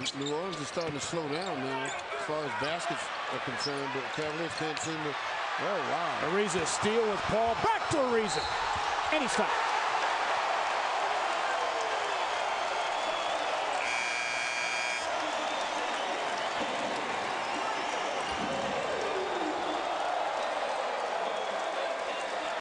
New Orleans is starting to slow down now as far as baskets are concerned, but Cavaliers can't seem to. Oh, wow. Ariza steal with Paul. Back to Ariza. And he stopped.